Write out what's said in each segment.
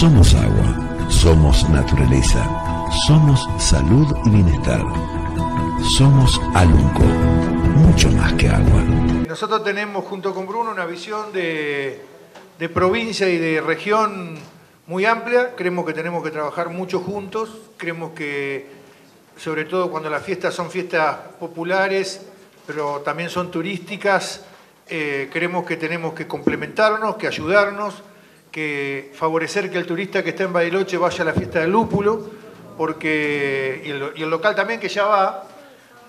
Somos agua, somos naturaleza, somos salud y bienestar. Somos Alunco, mucho más que agua. Nosotros tenemos junto con Bruno una visión de, de provincia y de región muy amplia. Creemos que tenemos que trabajar mucho juntos. Creemos que, sobre todo cuando las fiestas son fiestas populares, pero también son turísticas, eh, creemos que tenemos que complementarnos, que ayudarnos, que favorecer que el turista que está en Bariloche vaya a la fiesta del lúpulo, porque, y el, local también que ya va,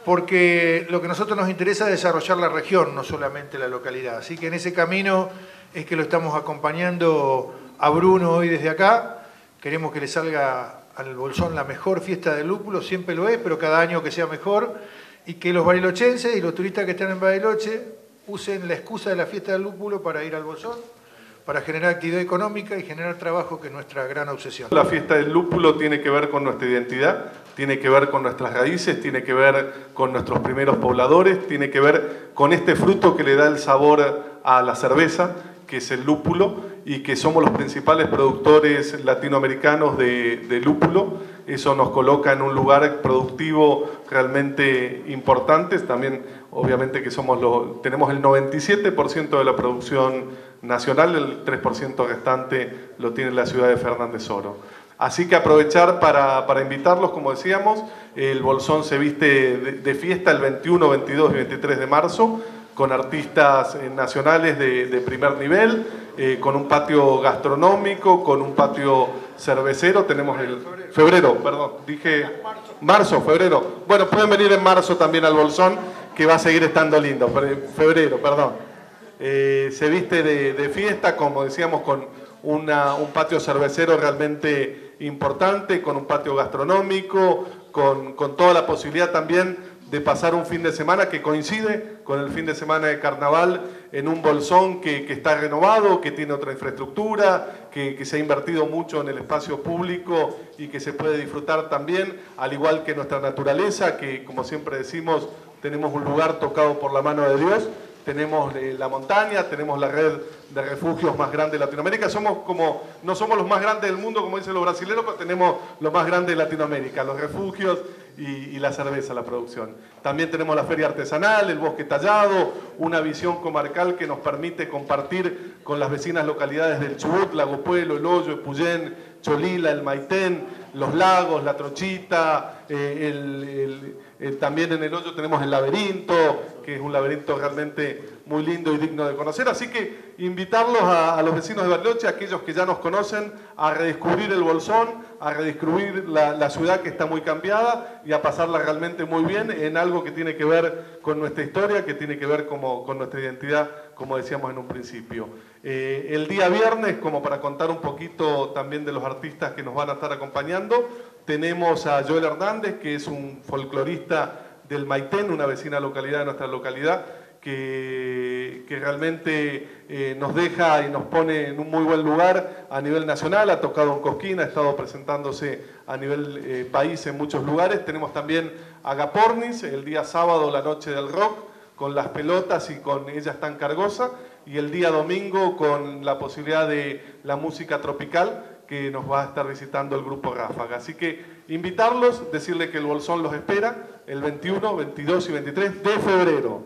porque lo que nosotros nos interesa es desarrollar la región, no solamente la localidad. Así que en ese camino es que lo estamos acompañando a Bruno hoy desde acá. Queremos que le salga al Bolsón la mejor fiesta del lúpulo, siempre lo es, pero cada año que sea mejor, y que los barilochenses y los turistas que están en Bariloche usen la excusa de la fiesta del lúpulo para ir al Bolsón, para generar actividad económica y generar trabajo, que es nuestra gran obsesión. La fiesta del lúpulo tiene que ver con nuestra identidad, tiene que ver con nuestras raíces, tiene que ver con nuestros primeros pobladores, tiene que ver con este fruto que le da el sabor a la cerveza, que es el lúpulo, y que somos los principales productores latinoamericanos de, de lúpulo. Eso nos coloca en un lugar productivo realmente importante. También, obviamente, que somos los, tenemos el 97% de la producción nacional, el 3% restante lo tiene la ciudad de Fernández Oro. Así que aprovechar para, invitarlos, como decíamos, el Bolsón se viste de, fiesta el 21, 22 y 23 de marzo con artistas eh, nacionales de, primer nivel, eh, con un patio gastronómico, con un patio cervecero. Tenemos el febrero, perdón, dije marzo, febrero. Bueno, pueden venir en marzo también al Bolsón, que va a seguir estando lindo. Febrero, perdón. Eh, se viste de, fiesta, como decíamos, con un patio cervecero realmente importante, con un patio gastronómico, con, toda la posibilidad también de pasar un fin de semana que coincide con el fin de semana de carnaval en un bolsón que, está renovado, que tiene otra infraestructura, que, se ha invertido mucho en el espacio público y que se puede disfrutar también, al igual que nuestra naturaleza, que como siempre decimos, tenemos un lugar tocado por la mano de Dios tenemos eh, la montaña, tenemos la red de refugios más grande de Latinoamérica. Somos como, no somos los más grandes del mundo, como dicen los brasileños, pero tenemos lo más grande de Latinoamérica, los refugios y, y, la cerveza, la producción. También tenemos la feria artesanal, el bosque tallado, una visión comarcal que nos permite compartir con las vecinas localidades del Chubut, Lago Pueblo, El Hoyo, Epuyén, Cholila, el Maitén, los lagos, la Trochita, eh, eh, también en el hoyo tenemos el laberinto, que es un laberinto realmente muy lindo y digno de conocer. Así que invitarlos a, los vecinos de Bariloche, aquellos que ya nos conocen, a redescubrir el Bolsón, a redescubrir la, la, ciudad que está muy cambiada y a pasarla realmente muy bien en algo que tiene que ver con nuestra historia, que tiene que ver como, con nuestra identidad, como decíamos en un principio. Eh, el día viernes, como para contar un poquito también de los artistas que nos van a estar acompañando, tenemos a Joel Hernández, que es un folclorista del Maitén, una vecina localidad de nuestra localidad, que, que realmente eh, nos deja y nos pone en un muy buen lugar a nivel nacional, ha tocado en Cosquín, ha estado presentándose a nivel eh, país en muchos lugares. Tenemos también a Gapornis, el día sábado, la noche del rock, con las pelotas y con Ella tan cargosa, y el día domingo con la posibilidad de la música tropical que nos va a estar visitando el grupo Ráfaga. Así que invitarlos, decirle que el Bolsón los espera el 21, 22 y 23 de febrero.